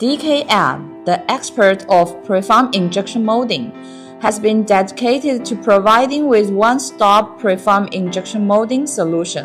DKM, the expert of preform injection molding, has been dedicated to providing with one-stop preform injection molding solution.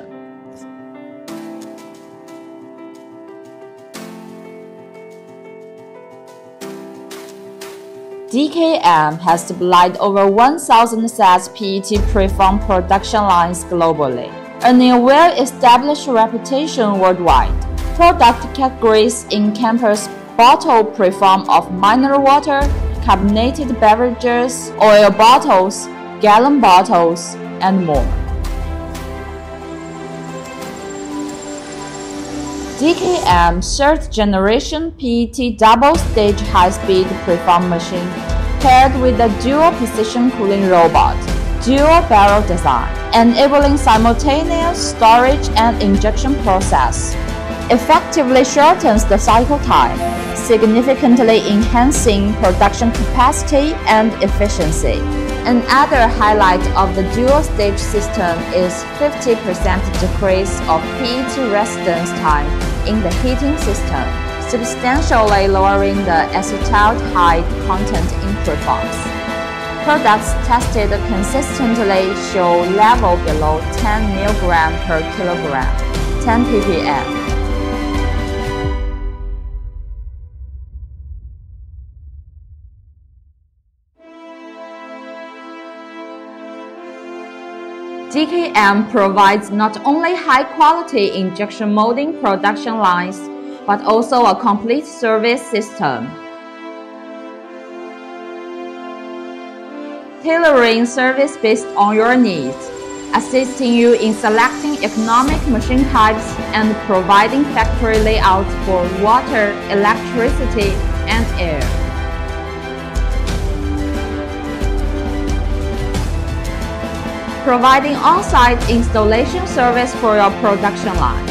DKM has supplied over 1,000 sets PET preform production lines globally, earning a well-established reputation worldwide. Product categories in encompass bottle preform of mineral water, carbonated beverages, oil bottles, gallon bottles, and more. DKM third generation PET double stage high speed preform machine paired with a dual position cooling robot, dual barrel design, enabling simultaneous storage and injection process effectively shortens the cycle time, significantly enhancing production capacity and efficiency. Another highlight of the dual-stage system is 50% decrease of PET residence time in the heating system, substantially lowering the acetaldehyde content in preforms. Products tested consistently show level below 10 mg per kilogram, 10 ppm. DKM provides not only high-quality injection molding production lines, but also a complete service system. Tailoring service based on your needs, assisting you in selecting economic machine types and providing factory layouts for water, electricity, and air. Providing on-site installation service for your production line.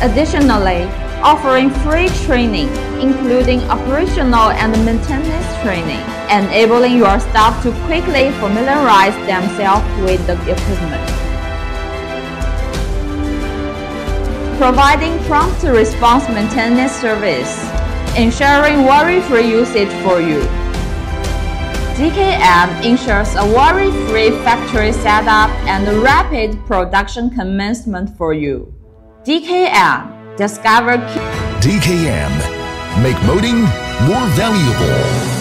Additionally, offering free training, including operational and maintenance training, enabling your staff to quickly familiarize themselves with the equipment. Providing prompt response maintenance service, ensuring worry-free usage for you. DKM ensures a worry-free factory setup and rapid production commencement for you. DKM, discover DKM, make molding more valuable.